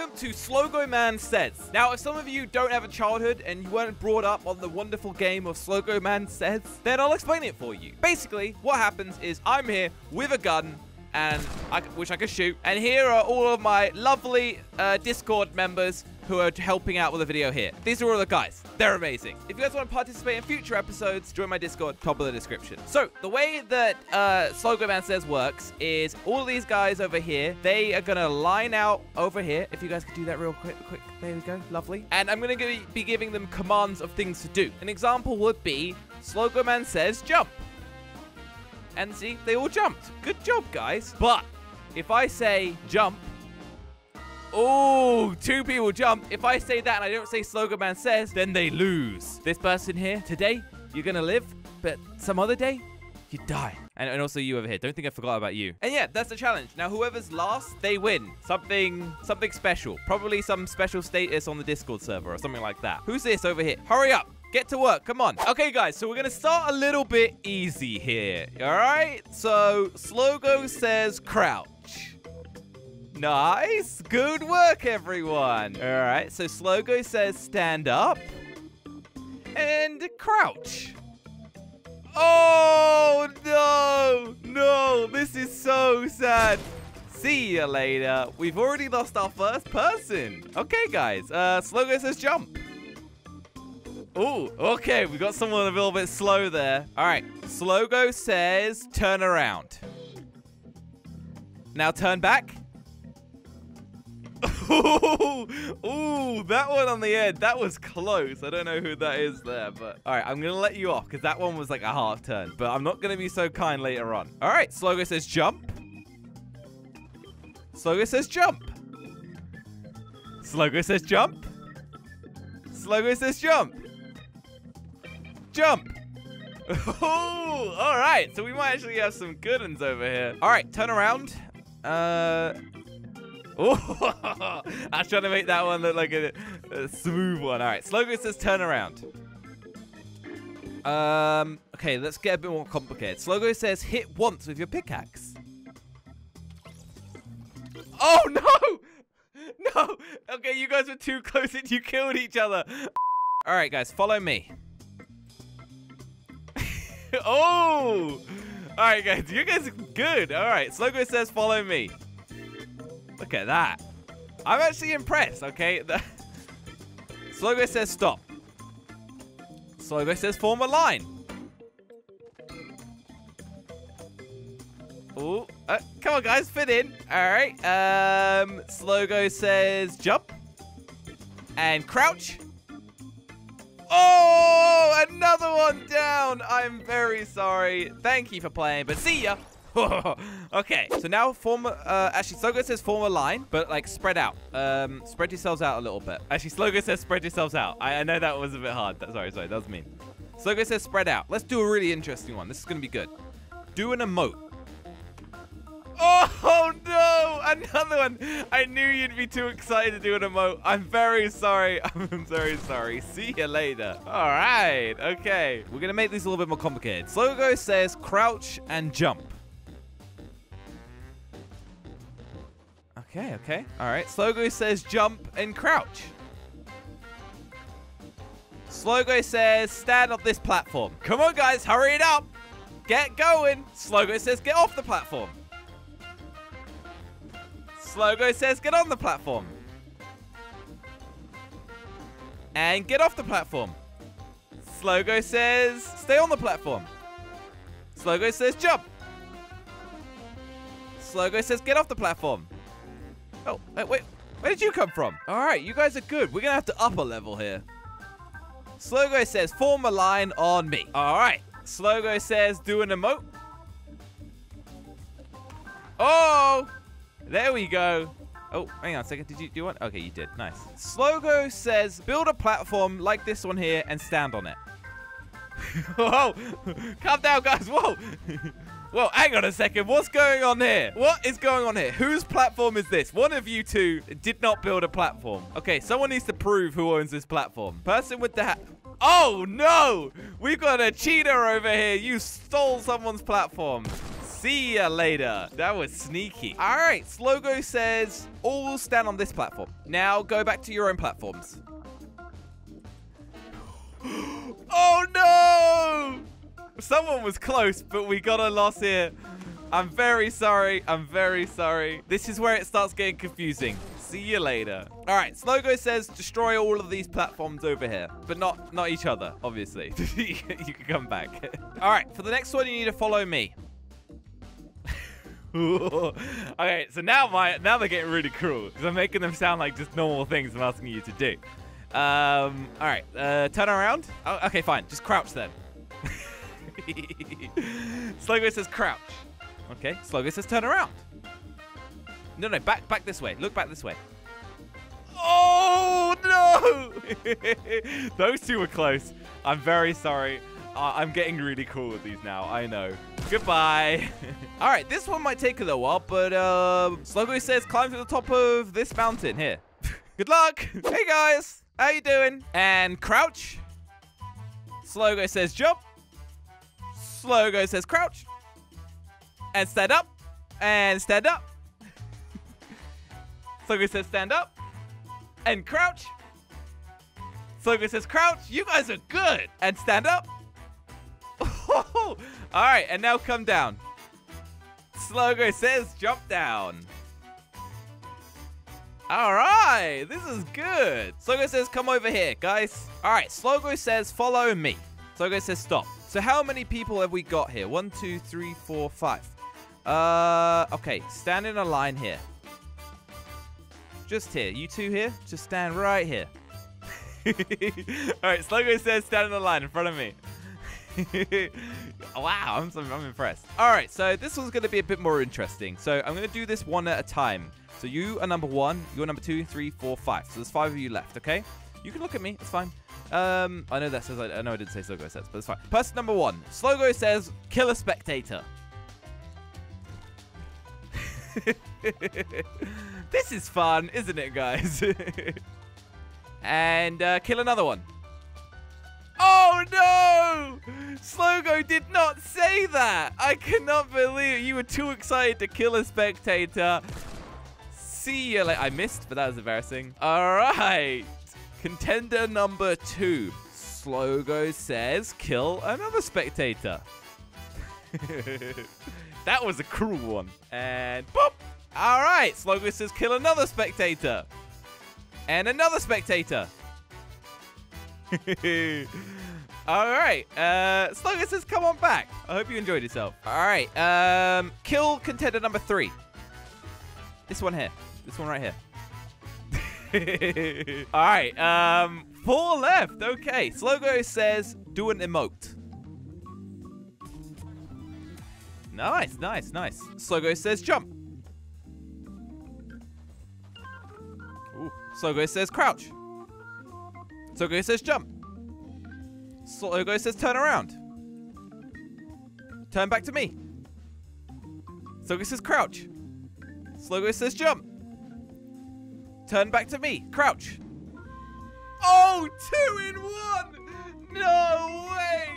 welcome to Slogo Man Says. Now, if some of you don't have a childhood and you weren't brought up on the wonderful game of Slogo Man Says, then I'll explain it for you. Basically, what happens is I'm here with a gun and I, which I can shoot. And here are all of my lovely uh, Discord members who are helping out with the video here. These are all the guys. They're amazing. If you guys want to participate in future episodes, join my Discord, top of the description. So, the way that uh, Slogo Man Says works is all these guys over here, they are going to line out over here. If you guys could do that real quick, quick. There we go. Lovely. And I'm going to be giving them commands of things to do. An example would be Slogo Man Says jump. And see, they all jumped. Good job, guys. But if I say jump, Oh, two people jump. If I say that and I don't say Slogo Man says, then they lose. This person here, today, you're going to live, but some other day, you die. And, and, also you over here. Don't think I forgot about you. And yeah, that's the challenge. Now, whoever's last, they win. Something something special. Probably some special status on the Discord server or something like that. Who's this over here? Hurry up. Get to work. Come on. Okay, guys. So we're going to start a little bit easy here. All right. So Slogo says crouch. Nice. Good work, everyone. All right. So Slogo says stand up and crouch. Oh, no. No. This is so sad. See you later. We've already lost our first person. Okay, guys. Uh, Slogo says jump. Oh, okay. We got someone a little bit slow there. All right. Slogo says turn around. Now turn back. Ooh, that one on the end. That was close. I don't know who that is there, but all right, I'm going to let you off because that one was like a half turn, but I'm not going to be so kind later on. All right, Slogo says jump. Slogo says jump. Slogo says jump. Slogo says jump. Jump. Oh, all right. So we might actually have some good ones over here. All right, turn around. Uh, Oh, I was trying to make that one look like a, a smooth one. All right, Slogo says turn around. Um, okay, let's get a bit more complicated. Slogo says hit once with your pickaxe. Oh, no! No! Okay, you guys were too close and you killed each other. All right, guys, follow me. oh! All right, guys, you guys are good. All right, Slogo says follow me. Look at that. I'm actually impressed, okay? Slogo says stop. Slogo says form a line. Ooh, uh, come on, guys, fit in. All right. Um, Slogo says jump and crouch. Oh, another one down. I'm very sorry. Thank you for playing, but see ya. okay, so now form, uh, actually, Slogo says form a line, but like spread out. Um, spread yourselves out a little bit. Actually, Slogo says spread yourselves out. I, I know that was a bit hard. Sorry, sorry, that was mean. Slogo says spread out. Let's do a really interesting one. This is going to be good. Do an emote. Oh, no! Another one! I knew you'd be too excited to do an emote. I'm very sorry. I'm very sorry. See you later. All right. Okay. We're going to make these a little bit more complicated. Slogo says crouch and jump. Okay, okay. All right. Slogo says jump and crouch. Slogo says stand on this platform. Come on, guys. Hurry it up. Get going. Slogo says get off the platform. Slogo says get on the platform. And get off the platform. Slogo says stay on the platform. Slogo says jump. Slogo says get off the platform. Oh, wait, wait. Where did you come from? All right, you guys are good. We're going to have to up a level here. Slogo says, form a line on me. All right. Slogo says, do an emote. Oh, there we go. Oh, hang on a second. Did you do one? Okay, you did. Nice. Slogo says, build a platform like this one here and stand on it. Whoa. Calm down, guys. Whoa. Well, hang on a second. What's going on here? What is going on here? Whose platform is this? One of you two did not build a platform. Okay, someone needs to prove who owns this platform. Person with the hat. Oh, no! We've got a cheater over here. You stole someone's platform. See ya later. That was sneaky. All right, Slogo says all stand on this platform. Now go back to your own platforms. oh no! Someone was close, but we got a loss here. I'm very sorry. I'm very sorry. This is where it starts getting confusing. See you later. All right, Slogo says destroy all of these platforms over here, but not not each other, obviously. you can come back. all right, for the next one, you need to follow me. okay, so now my now they're getting really cruel because I'm making them sound like just normal things I'm asking you to do. Um, all right, uh, turn around. Oh, okay, fine. Just crouch then. Slogo says crouch. Okay, Slogo says turn around. No, no, back, back this way. Look back this way. Oh no! Those two were close. I'm very sorry. Uh, I'm getting really cool with these now. I know. Goodbye. All right, this one might take a little while, but uh, Slogo says climb to the top of this mountain here. Good luck. hey guys, how you doing? And crouch. Slogo says jump. Slogo says crouch. And stand up. And stand up. Slogo says stand up. And crouch. Slogo says crouch. You guys are good. And stand up. All right, and now come down. Slogo says jump down. All right, this is good. Slogo says come over here, guys. All right, Slogo says follow me. Slogo says stop. So how many people have we got here? One, two, three, four, five. Uh, okay, stand in a line here. Just here. You two here? Just stand right here. All right, Slogo says stand in a line in front of me. wow, I'm, I'm impressed. All right, so this one's going to be a bit more interesting. So I'm going to do this one at a time. So you are number one, you're number two, three, four, five. So there's five of you left, okay? You can look at me, it's fine. Um, I know that says, I know I didn't say Slogo says, but it's fine. Person number one, Slogo says, kill a spectator. this is fun, isn't it, guys? and uh, kill another one. Oh no! Slogo did not say that! I cannot believe it. you were too excited to kill a spectator. See you later. I missed, but that was embarrassing. All right. Contender number two. Slogo says kill another spectator. that was a cruel one. And boop. All right. Slogo says kill another spectator. And another spectator. All right. Uh, Slogo says come on back. I hope you enjoyed yourself. All right. Um, kill contender number three. This one here. This one right here. All right. Um, four left. Okay. Slogo says do an emote. Nice, nice, nice. Slogo says jump. Ooh. Slogo says crouch. Slogo says jump. Slogo says turn around. Turn back to me. Slogo says crouch. Slogo says jump. Turn back to me. Crouch. Oh, two in one. No way.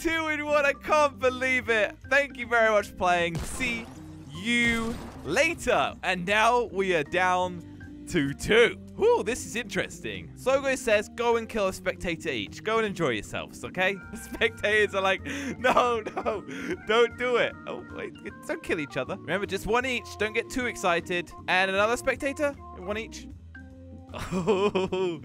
Two in one. I can't believe it. Thank you very much for playing. See you later. And now we are down to two. Whew, this is interesting. Slogo says, go and kill a spectator each. Go and enjoy yourselves, okay? The spectators are like, no, no, don't do it. Oh, wait, don't kill each other. Remember, just one each. Don't get too excited. And another spectator, one each. Oh,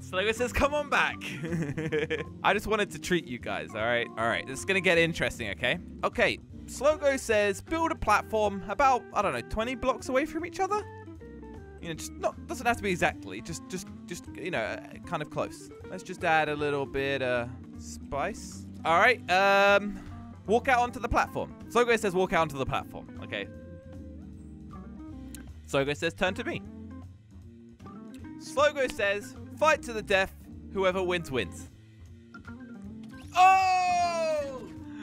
Slogo says, come on back. I just wanted to treat you guys, all right? All right, this is going to get interesting, okay? Okay, Slogo says, build a platform about, I don't know, 20 blocks away from each other? You know, just not doesn't have to be exactly, just just just you know, kind of close. Let's just add a little bit of spice. All right, um, walk out onto the platform. Slogo says walk out onto the platform. Okay. Slogo says turn to me. Slogo says fight to the death. Whoever wins wins. Oh!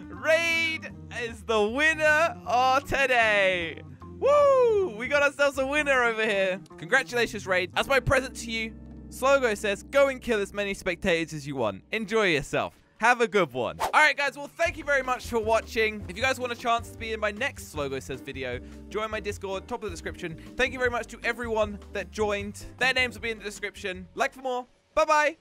Raid is the winner of today. Woo! We got ourselves a winner over here. Congratulations, Raid. As my present to you, Slogo says, go and kill as many spectators as you want. Enjoy yourself. Have a good one. All right, guys. Well, thank you very much for watching. If you guys want a chance to be in my next Slogo Says video, join my Discord, top of the description. Thank you very much to everyone that joined. Their names will be in the description. Like for more. Bye-bye.